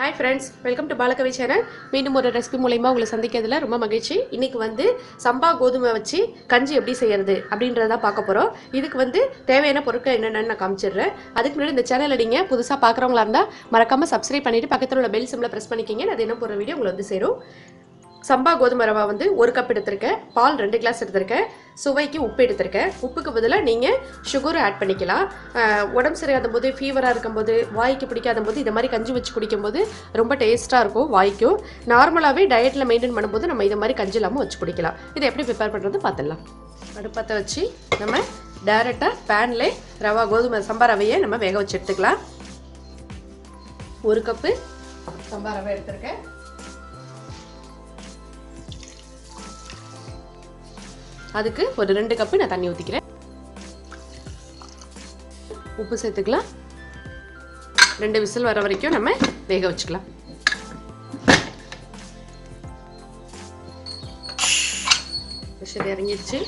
Hi friends welcome to Balakavi channel மீண்டும் ஒரு recipe மூலயமா உங்களை சந்திக்கிறதுல ரொம்ப மகிழ்ச்சி. இன்றைக்கி வந்து சம்பா கோதுமை வச்சு கஞ்சி எப்படி செய்கிறது அப்படின்றத பார்க்க போகிறோம் இதுக்கு வந்து தேவையான பொருட்கள் என்னென்னு நான் காமிச்சிடுறேன். அதுக்கு முன்னாடி இந்த சேனலை நீங்கள் புதுசாக பார்க்குறவங்களா இருந்தால் மறக்காமல் சப்ஸ்கிரைப் பண்ணிட்டு பக்கத்தில் உள்ள பெல் சிம்மில் ப்ரெஸ் பண்ணிக்கிங்க. அது என்ன போகிற வீடியோ உங்களை வந்து சேரும். சம்பா கோதுமை ரவா வந்து ஒரு கப் எடுத்திருக்கேன். பால் ரெண்டு கிளாஸ் எடுத்திருக்கேன். சுவைக்கு உப்பு எடுத்திருக்கேன். உப்புக்கு பதிலாக நீங்கள் சுகர் ஆட் பண்ணிக்கலாம். உடம்பு சரியாத போது ஃபீவராக இருக்கும்போது வாய்க்கு பிடிக்காத போது இந்த மாதிரி கஞ்சி வச்சு குடிக்கும்போது ரொம்ப டேஸ்ட்டாக இருக்கும் வாய்க்கும். நார்மலாகவே டயட்டில் மெயின்டைன் பண்ணும்போது நம்ம இதை மாதிரி கஞ்சி இல்லாமல் வச்சு குடிக்கலாம். இதை எப்படி ப்ரிப்பேர் பண்ணுறது பார்த்துடலாம் அடுப்பத்தை வச்சு நம்ம டேரெக்டாக பேனில் ரவா கோதுமை சம்பா ரவையை நம்ம வேக வச்சு எடுத்துக்கலாம். ஒரு கப்பு சம்பா ரவை எடுத்திருக்கேன். அதுக்கு ஒரு ரெண்டு கப்பு நான் தண்ணி ஊற்றிக்கிறேன் உப்பு சேர்த்துக்கலாம். ரெண்டு விசில் வர வரைக்கும் நம்ம வேக வச்சுக்கலாம். விஷயம் இறங்கிடுச்சு.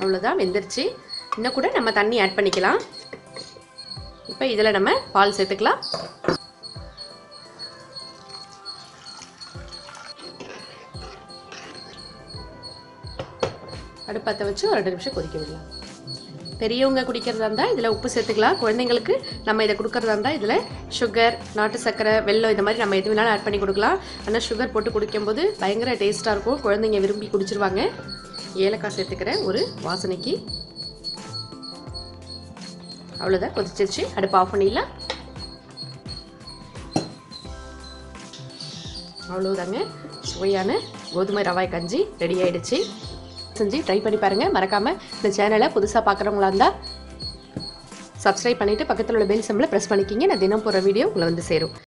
அவ்வளோதான் வெந்துருச்சு. இன்னும் கூட நம்ம தண்ணி ஆட் பண்ணிக்கலாம். இப்போ இதில் நம்ம பால் சேர்த்துக்கலாம். அடுப்பத்தை வச்சு ஒரு ரெண்டு நிமிஷம் கொதிக்க விடலாம். பெரியவங்க குடிக்கிறதா இருந்தால் இதில் உப்பு சேர்த்துக்கலாம். குழந்தைங்களுக்கு நம்ம இதை கொடுக்கறதா இருந்தால் இதில் சுகர் நாட்டு சர்க்கரை வெள்ளம் இந்த மாதிரி நம்ம எது வேணாலும் ஆட் பண்ணி கொடுக்கலாம். ஆனால் சுகர் போட்டு குடிக்கும்போது பயங்கர டேஸ்ட்டாக இருக்கும். குழந்தைங்க விரும்பி குடிச்சிருவாங்க. ஏலக்காய் சேர்த்துக்கிறேன் ஒரு வாசனைக்கு அவ்வளோதான் கொதிச்சிருச்சு. அடுப்பு ஆஃப் பண்ணிடலாம். அவ்வளோதாங்க சுவையான கோதுமை ரவாய் கஞ்சி ரெடி ஆயிடுச்சு. செஞ்சு ட்ரை பண்ணி பாருங்கள் மறக்காமல் இந்த சேனலை புதுசாக பார்க்குறவங்களா இருந்தால் சப்ஸ்கிரைப் பண்ணிவிட்டு பக்கத்தில் உள்ள பெல் சம்பளை ப்ரெஸ் பண்ணிக்கிங்க. நான் தினம் போகிற வீடியோ உங்களை வந்து சேரும்.